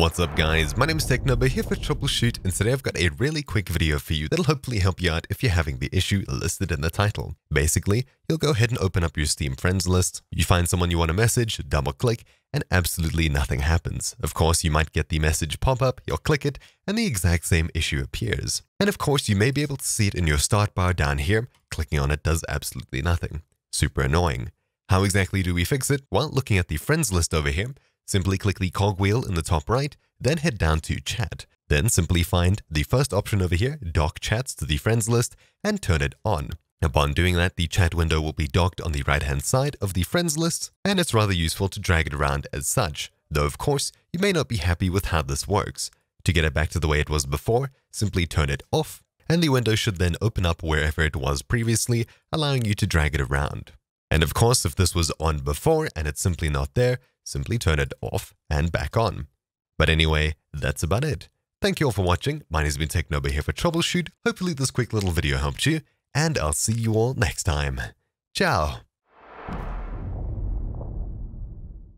What's up guys, my name is TechNobo here for TroubleChute and today I've got a really quick video for you that'll hopefully help you out if you're having the issue listed in the title. Basically, you'll go ahead and open up your Steam friends list, you find someone you want to message, double click, and absolutely nothing happens. Of course, you might get the message pop up, you'll click it, and the exact same issue appears. And of course, you may be able to see it in your start bar down here, clicking on it does absolutely nothing. Super annoying. How exactly do we fix it? Well, looking at the friends list over here, Simply click the cogwheel in the top right, then head down to Chat. Then simply find the first option over here, Dock Chats to the Friends list, and turn it on. Upon doing that, the chat window will be docked on the right-hand side of the Friends list, and it's rather useful to drag it around as such, though of course, you may not be happy with how this works. To get it back to the way it was before, simply turn it off, and the window should then open up wherever it was previously, allowing you to drag it around. And of course, if this was on before and it's simply not there, simply turn it off and back on. But anyway, that's about it. Thank you all for watching. My name has been TechNobo here for TroubleChute. Hopefully this quick little video helped you, and I'll see you all next time. Ciao!